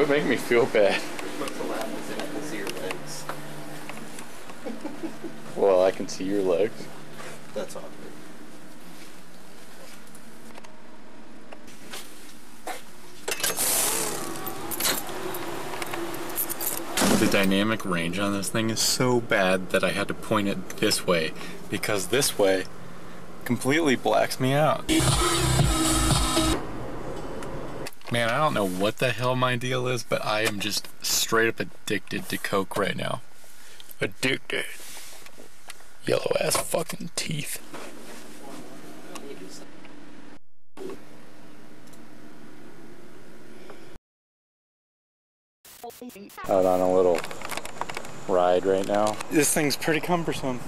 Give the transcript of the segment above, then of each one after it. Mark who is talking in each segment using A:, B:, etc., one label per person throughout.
A: Quit making me feel bad. Well, I can see your legs.
B: That's awkward.
A: The dynamic range on this thing is so bad that I had to point it this way because this way completely blacks me out. Man, I don't know what the hell my deal is, but I am just straight up addicted to Coke right now. Addicted. Yellow ass fucking teeth. Out on a little ride right now. This thing's pretty cumbersome.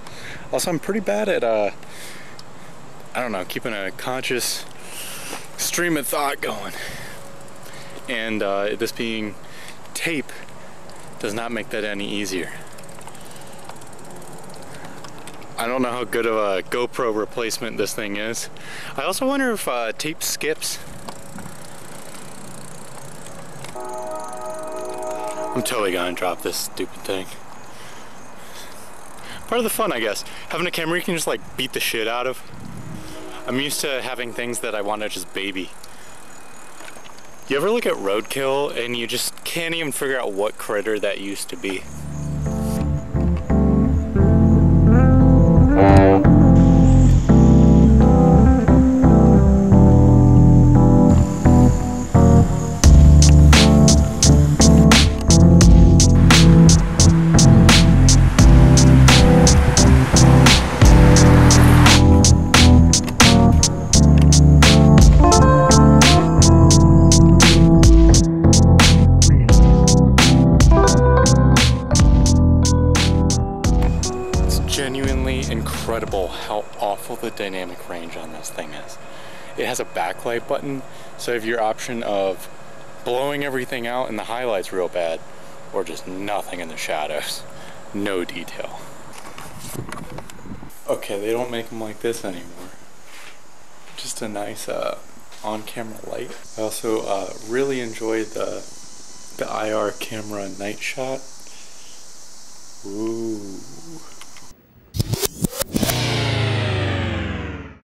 A: also, I'm pretty bad at, uh, I don't know, keeping a conscious stream of thought going. And uh, this being tape does not make that any easier. I don't know how good of a GoPro replacement this thing is. I also wonder if uh, tape skips. I'm totally gonna drop this stupid thing. Part of the fun, I guess. Having a camera you can just like beat the shit out of. I'm used to having things that I want to just baby. You ever look at roadkill and you just can't even figure out what critter that used to be? Genuinely incredible how awful the dynamic range on this thing is. It has a backlight button, so you have your option of blowing everything out in the highlights real bad, or just nothing in the shadows. No detail. Okay, they don't make them like this anymore. Just a nice uh, on-camera light. I also uh, really enjoyed the the IR camera night shot.